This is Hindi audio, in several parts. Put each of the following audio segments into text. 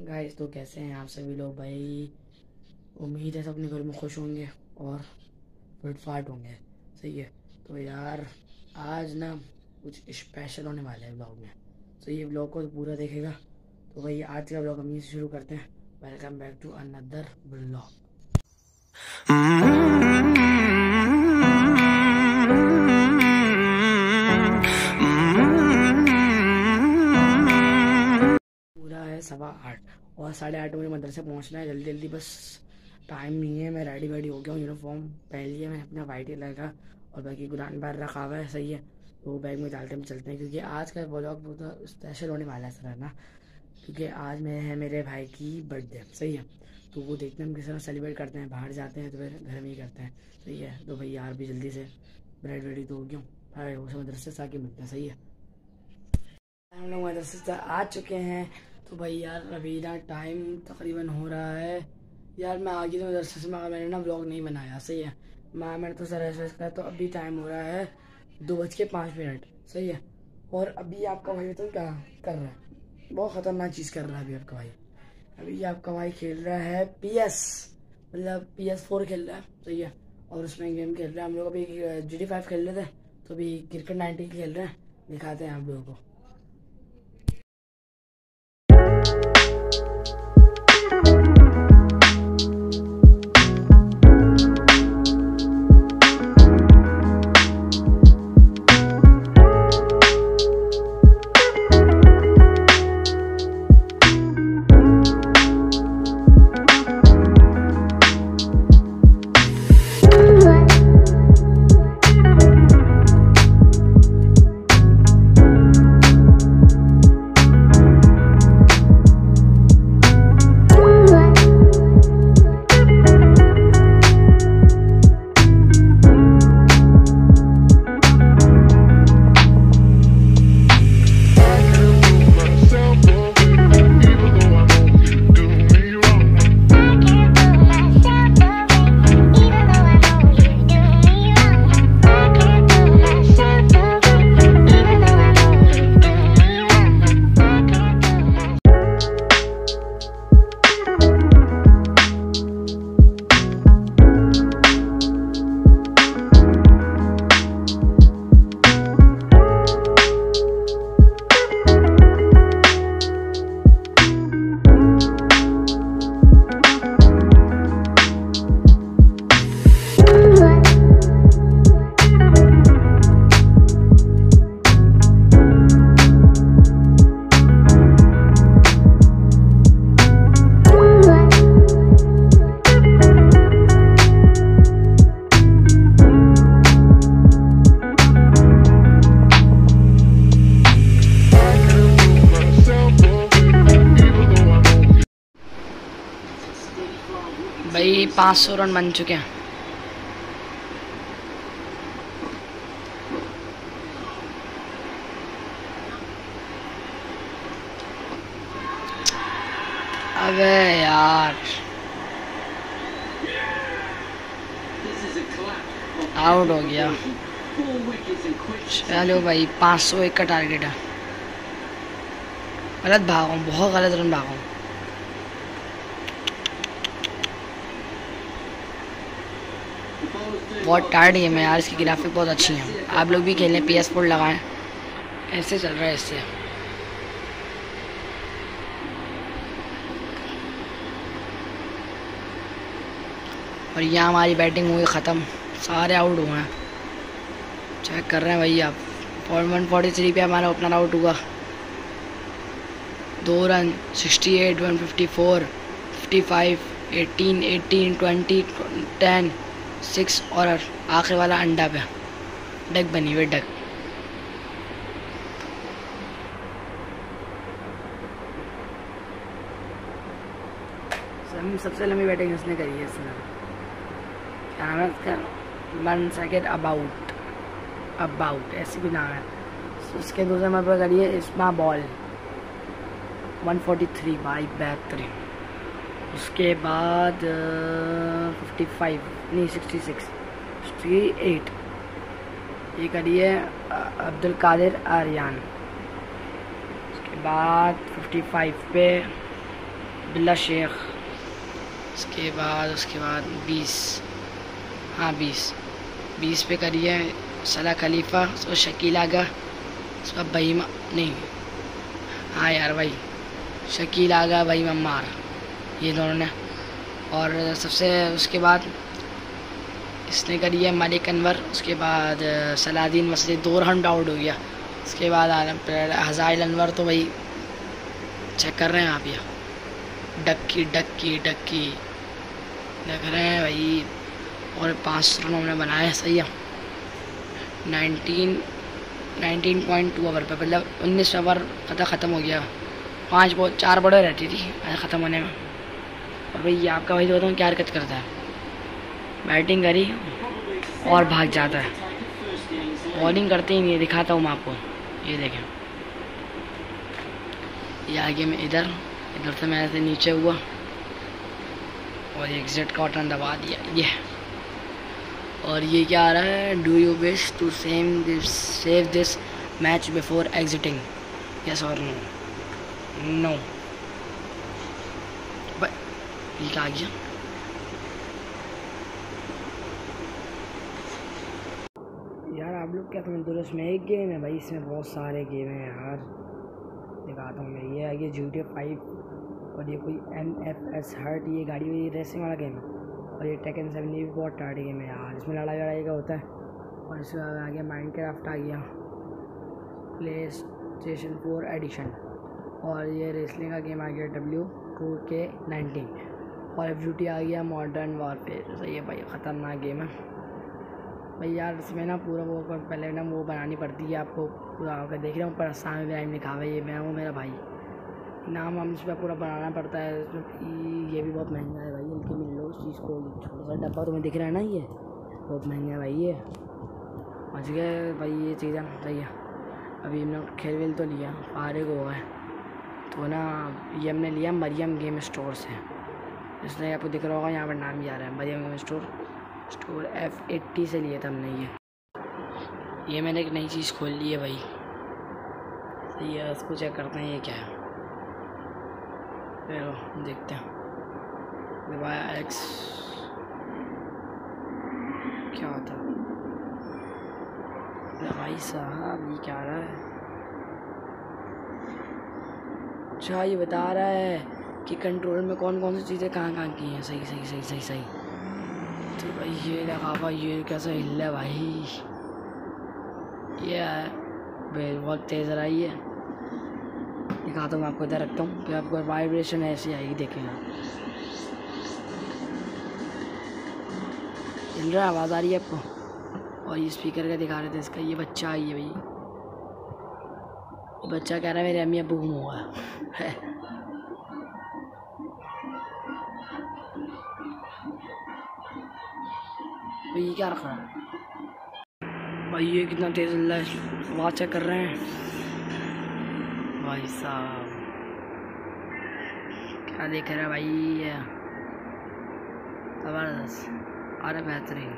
गाइस तो कैसे हैं आप सभी लोग? भाई, उम्मीद है सब अपने घर में खुश होंगे और फिट फाट होंगे। सही है। तो यार, आज ना कुछ स्पेशल होने वाला है ब्लॉग में। तो ये ब्लॉग को पूरा देखेगा। तो भाई, आज का ब्लॉग हम यहीं से शुरू करते हैं। Welcome back to another blog सवा आठ। और साढ़े आठ बजे मदरसे पहुँचना है, जल्दी जल्दी। बस टाइम नहीं है, मैं रेडी वेडी हो गया हूँ यूनिफॉर्म पहन लिया मैंने अपना वाइट कलर का और बाकी कुरान बार रखा हुआ है, सही है। तो बैग में डालते हम चलते हैं, क्योंकि आज का ब्लॉग बहुत स्पेशल होने वाला है सर ना? क्योंकि आज मैं, है मेरे भाई की बर्थडे सही है? तो वो देखते हैं, हम किस तरह सेलिब्रेट करते हैं, बाहर जाते हैं तो फिर घर में ही करते हैं, सही है? तो भाई यार भी जल्दी से ब्रेड वेडी तो हो गया भाई वो मदरसे से आके मिलते हैं, सही है? हम लोग मदरसे से आ चुके हैं तो भाई यार, अभी ना टाइम तकरीबन हो रहा है। यार, मैं आगे तो मदरसे से मगर मैंने ना ब्लॉग नहीं बनाया, सही है। मैं, मैंने तो सर ऐसा करा तो अभी टाइम हो रहा है दो बज के पाँच मिनट सही है। और अभी आपका भाई तो क्या कर रहा है? बहुत ख़तरनाक चीज़ कर रहा है अभी आपका भाई। अभी आपका भाई खेल रहा है पी एस मतलब पी एस फोर खेल रहा है, सही है। और उसमें गेम खेल रहा है। हम लोग अभी जी डी फाइव खेल रहे थे तो अभी क्रिकेट नाइनटीन खेल रहे हैं। दिखाते हैं आप लोगों को। पाँच सौ रन बन चुके हैं। अबे यार। आउट हो गया। चलो भाई, पाँच सौ एक का टारगेट है। गलत भागा बहुत गलत रन भागा बहुत टार्ड गेम है यार, इसकी ग्राफिक बहुत अच्छी है। आप लोग भी खेलें पी एस फोर लगाएँ। ऐसे चल रहा है इससे। और यहाँ हमारी बैटिंग हुई ख़त्म। सारे आउट हुए हैं। चेक कर रहे हैं भाई आप। पॉइंट वन फोर्टी थ्री पे हमारा ओपनर आउट हुआ। दो run sixty eight one fifty four fifty five eighteen eighteen twenty ten six और आखिर वाला अंडा पे। डक बनी हुई डक सबसे लंबी बैटिंग उसने करी है इसने क्या नाम है उसका? वन सेकेंड अबाउट अबाउट ऐसे भी नाम है। उसके दूसरे नंबर पर करिए इसमा बॉल 143 बाई बेहतरीन। उसके बाद फिफ्टी फाइव नहीं सिक्सटी सिक्स सिक्सटी एट ये करिए अब्दुल कादिर आर्यान। उसके बाद फिफ्टी फाइव पे बिल्ला शेख। उसके बाद उसके बाद बीस। हाँ बीस। बीस पे करिए सला खलीफा तो शकील आगा, उसका भाई नहीं। हाँ यार भाई शकील आगा भाई मम्मार ये दोनों ने। और सबसे उसके बाद इसने करी है मलिक अनवर, उसके बाद सलादीन मसले दो राउंड आउट हो गया। उसके बाद हजाइल अनवर तो भाई चेक कर रहे हैं आप यहाँ। Ducky ducky ducky. देख रहे हैं भाई, और पाँच रन हमने बनाए सही है। Nineteen nineteen point two over पर मतलब उन्नीस ओवर पता ख़त्म हो गया। पाँच बहुत चार बड़े रहती थी ख़त्म होने में। और भाई आपका भाई तो बताऊँ क्या हरकत करता है? बैटिंग करी और भाग जाता है। बॉलिंग करते ही नहीं, दिखाता हूँ मैं आपको। ये देखें। ये आगे में इधर इधर से मैं ऐसे नीचे हुआ और एग्जिट का बटन दबा दिया। ये। और ये क्या आ रहा है? Do you wish to same this save this match before exiting yes और नो नो क्या आ गया यार, आप लोग क्या समझते हो इसमें एक गेम है भाई? इसमें बहुत सारे गेम हैं यार। दिखाता हूँ मैं। ये गया जी फाइव और ये कोई एम एफ़ एस हर्ट ये गाड़ी ये रेसिंग वाला गेम है। और ये टेकन सेवन ये भी बहुत टाटी गेम है यार। इसमें लड़ाई लड़ाई का होता है। और इसके बाद आ गया माइंड क्राफ्ट आ गया प्ले स्टेशन फोर एडिशन और ये रेसलिंग का गेम आ गया डब्ल्यू टू के नाइनटीन और एफ़ आ गया मॉडर्न वॉरफेयर सही है भाई, ख़तरनाक गेम है। भाई यार इसमें ना पूरा वो पहले ना वो बनानी पड़ती है आपको। पूरा अगर देख रहे हो, ऊपर सामने टाइम लिखा हुआ ये मैं हूँ, मेरा भाई। नाम हम इस पर पूरा बनाना पड़ता है ये भी बहुत महँगा है भाई, इनकी मिल लो उस चीज़ को। छोटा सा डब्बा तुम्हें दिख रहा है ना, ये? बहुत महँगा है भाई, ये। बच गए भाई, ये चीज़ें। सही है। अभी हमने खेल वेल तो लिया फारिग हो गए। तो ना, ये हमने लिया, मरियम गेम स्टोर से इसलिए आपको दिख रहा होगा, यहाँ पर नाम भी आ रहा है, Maryam store store F eighty से लिया था हमने ये। ये मैंने एक नई चीज़ खोल ली है भाई। सही है उसको चेक करते हैं ये क्या है। फिर देखते हैं। एलेक्स क्या होता भाई साहब, ये क्या रहा है? अच्छा ये बता रहा है। कि कंट्रोल में कौन कौन सी चीज़ें कहाँ कहाँ की हैं? सही सही सही सही सही। तो भाई ये भाई, ये कैसा हिल है भाई। ये है बहुत तेज़ रही है। दिखाता हूँ आपको, इधर रखता हूँ। फिर आपको वाइब्रेशन ऐसी आएगी देखेगा हिल रहा है, आवाज़ आ रही है आपको? और ये स्पीकर का दिखा रहे थे इसका, ये बच्चा आई है भाई। बच्चा कह रहा है, मेरे अम्मी अबू घूम भाई ये क्या रखा है? भाई, ये कितना तेज़ है। आवाज़ चेक कर रहे हैं। भाई साहब, क्या देख रहा है भाई ज़बरदस्त, अरे बेहतरीन।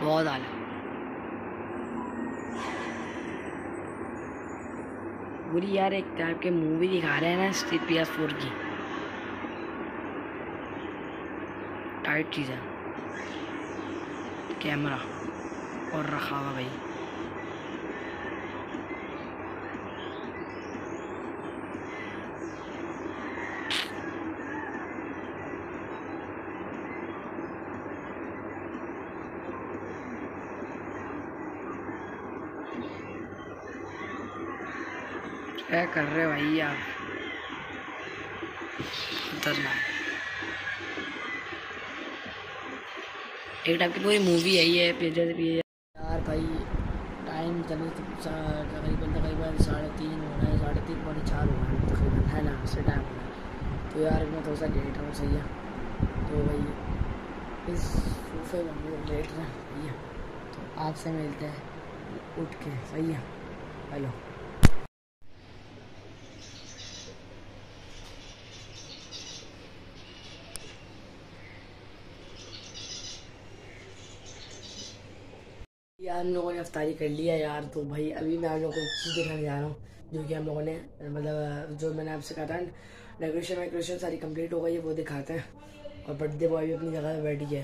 बहुत आला। पूरी यार, एक टाइप के मूवी दिखा रहे हैं ना पी एस फोर की। टाइट चीज़ है। कैमरा और रखा हुआ भाई क्या कर रहे हो भाई आप उतरना एक टाइप की पूरी मूवी है ये जैसे भी यार भाई टाइम चले तकरीबन तकरीबन साढ़े तीन हो रहा है, साढ़े तीन पौने चार हो रहा है, तकरीबन है ना उससे टाइम हो रहा है। तो यार मैं थोड़ा सा लेट हूँ सही है। तो भाई, इस सोफे में हम लेट रहे हैं भैया तो आपसे मिलते हैं, उठ के, सही है। हेलो हम लोगों ने अफ्तारी कर लिया यार तो भाई अभी मैं आप लोगों को चीज़ दिखाने जा रहा हूँ, जो कि हम लोगों ने मतलब जो मैंने आपसे कहा था डेकोरेशन वेकोरेशन सारी कंप्लीट हो गई है, वो दिखाते हैं। और बर्थडे बॉय भी अपनी जगह पर बैठी है,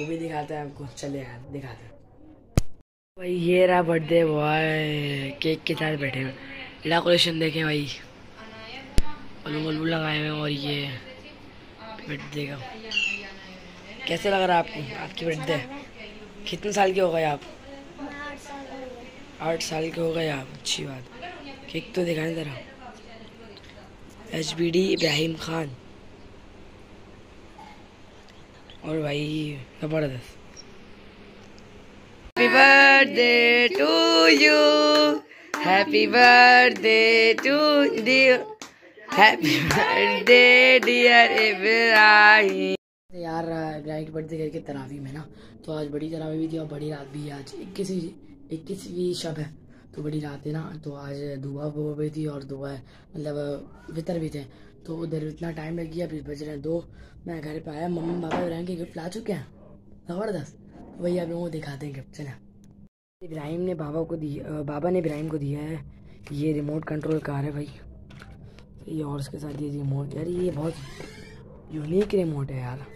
वो भी दिखाते हैं आपको। चले यार, दिखाते हैं। भाई ये रहा बर्थडे बॉय केक के साथ बैठे हुए। डेकोरेशन देखें भाई। बलून लगाए हुए और ये बर्थडे का। कैसे लग रहा है आपको? आपकी बर्थडे कितने साल के हो गए आप? आठ साल के हो गए आप अच्छी बात। केक तो दिखाने जरा H B D Ibrahim Khan. और भाई, ज़बरदस्त। Happy birthday to you happy birthday to dear happy birthday dear Ibrahim यार इब्राहिम बर्थडे करके तरावी में ना तो आज बड़ी तरावी भी थी और बड़ी रात भी है आज। इक्कीस इक्कीसवीं शब है। तो बड़ी रात है ना तो आज दुआ वो भी थी और दुआ मतलब वितर भी थे। तो उधर इतना टाइम लग गया, फिर बज रहे हैं दो। मैं घर पे आया, मम्मी पापा इब्राहिम के गिफ्ट ला चुके हैं। ज़बरदस्त। वही आप लोगों को दिखाते हैं गिफ्ट चले। इब्राहिम ने बाबा को दी बाबा ने इब्राहिम को दिया है। ये रिमोट कंट्रोल कार है भाई। ये और उसके साथ ये रिमोट यार ये बहुत यूनिक रिमोट है यार।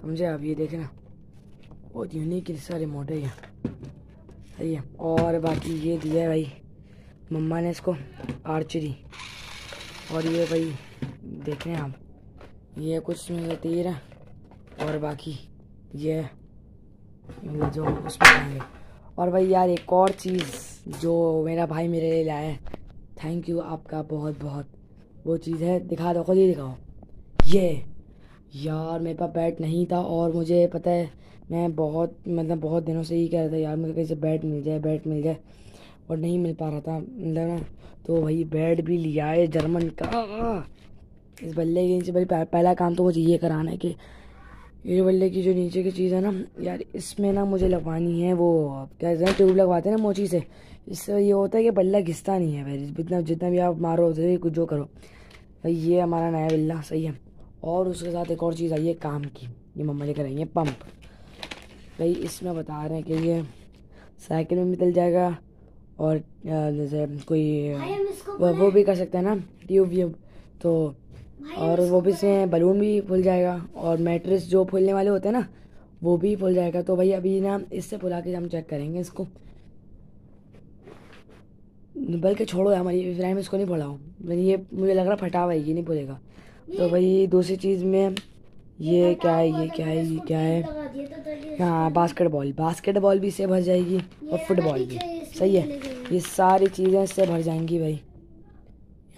समझे आप ये देखें ना? बहुत यूनिक सा रिमोट है ये। सही है। और बाकी ये दिया है भाई, मम्मा ने इसको आर्चरी और ये भाई, देख रहे हैं आप, ये कुछ में तीर है, और बाकी ये जो उसमें और भाई यार एक और चीज़ जो मेरा भाई मेरे लिए लाया है थैंक यू आपका बहुत बहुत। वो चीज़ है, दिखा दो, खुद ही दिखाओ। ये, यार मेरे पास बैट नहीं था और मुझे पता है मैं बहुत मतलब बहुत दिनों से ही कह रहा था, यार, मुझे कैसे बैट मिल जाए बैट मिल जाए। और नहीं मिल पा रहा था मतलब ना तो वही बैट भी लिया है जर्मन का। इस बल्ले के नीचे भाई पहला काम तो मुझे ये कराना है कि, ये बल्ले की जो नीचे की चीज़ है ना, यार, इसमें ना मुझे लगवानी है वो क्या कहते हैं, ट्यूब लगवाते हैं ना मोची से, इससे ये होता है कि बल्ला घिसता नहीं है भाई, जितना जितना भी आप मारो कुछ जो करो। भाई, ये हमारा नया बल्ला, सही है। और उसके साथ एक और चीज़ आई है काम की, ये मम्मा लेकर आई है पंप। भाई इसमें बता रहे हैं कि ये साइकिल में भी चल जाएगा और जैसे कोई वो, वो भी कर सकते हैं ना ट्यूब व्यूब। तो और वो भी से बलून भी फुल जाएगा और मैट्रेस जो फूलने वाले होते हैं ना वो भी फुल जाएगा। तो भाई अभी ना इससे फुला के हम चेक करेंगे इसको। बल्कि छोड़ो हमारी इब्राहिम इसको नहीं फुलाओ ये मुझे लग रहा फटा हुआ ये नहीं फुलेगा तो भाई दूसरी चीज़ में ये क्या है ये क्या है ये क्या है? हाँ बास्केटबॉल बास्केटबॉल भी इससे भर जाएगी और फुटबॉल भी। सही है ये सारी चीज़ें इससे भर जाएँगी भाई।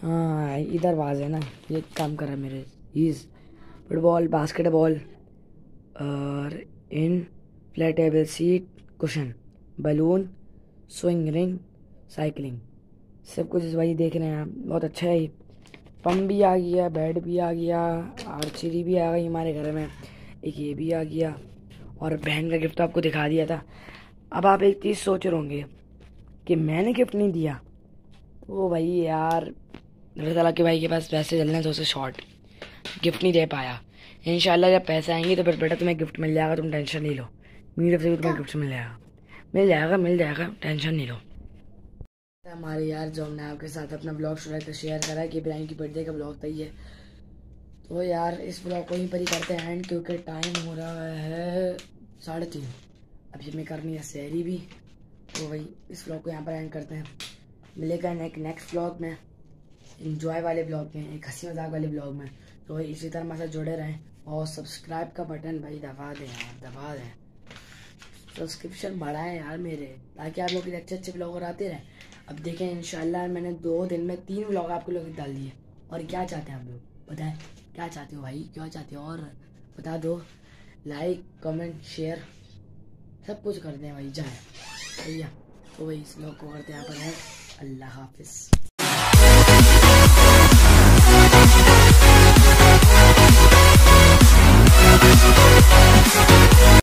हाँ इधर बाज है ना ये काम कर रहा है मेरे ईज फुटबॉल बास्केटबॉल और inflatable seat cushion balloon swing ring cycling सब कुछ भाई देख रहे हैं आप बहुत अच्छा है पम भी आ गया बेड भी आ गया आर्चरी भी आ गई हमारे घर में एक ये भी आ गया। और बहन का गिफ्ट आपको दिखा दिया था। अब आप एक चीज़ सोच रहे होंगे कि मैंने गिफ्ट नहीं दिया। तो भाई यार ताला के भाई के पास पैसे चलने तो उसे शॉर्ट गिफ्ट नहीं दे पाया। इन जब पैसे आएँगे तो फिर बेटा तुम्हें गिफ्ट मिल जाएगा तुम टेंशन नहीं लो। मेरी तरफ़ से भी तुम्हें गिफ्ट मिल जाएगा। मिल जाएगा मिल जाएगा टेंशन नहीं लो। हमारे यार, जो हमने आपके साथ अपना ब्लॉग शुरू तो शेयर करा कि इब्राहिम की बर्थडे का ब्लॉग था ये। तो यार, इस ब्लॉग को यहीं पर ही करते हैं एंड क्योंकि टाइम हो रहा है साढ़े तीन। अभी हमें करनी है शहरी भी। तो वही, इस ब्लॉग को यहाँ पर एंड करते हैं। मिलेगा एक नेक्स्ट ब्लॉग में। इंजॉय वाले ब्लॉग में, एक हँसी मज़ाक वाले ब्लॉग में। तो वही, इसी तरह हमारे जुड़े रहें। और सब्सक्राइब का बटन भाई, दबा दें यार, दबा दें। सब्सक्रिप्शन बढ़ाएँ यार मेरे, ताकि आप लोग अच्छे अच्छे ब्लॉगर आते रहें। अब देखें इन मैंने दो दिन में तीन व्लॉग आपके लोग डाल दिए। और क्या चाहते हैं आप लोग? बताए, क्या चाहते हो भाई? क्या चाहते हो? और बता दो लाइक कमेंट शेयर सब कुछ कर दें भाई, जाए। भैया तो भाई, इस लोग को करते हैं यहाँ अल्लाह हाफिज़।